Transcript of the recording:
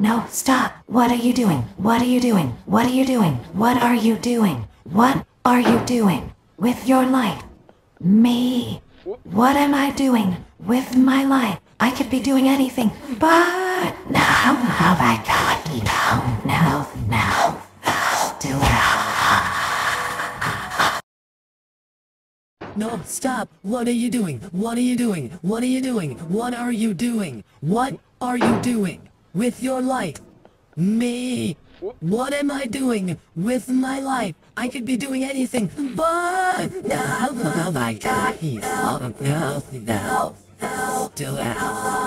No, stop. What are you doing? What are you doing? What are you doing? What are you doing? What are you doing with your life? Me. What am I doing with my life? I could be doing anything, but no, oh my god, no, no, no, no, do it. No, stop! What are you doing? What are you doing? What are you doing? What are you doing? What are you doing with your life? Me! What am I doing with my life? I could be doing anything, but no, oh my god, no, no, no, no, do it.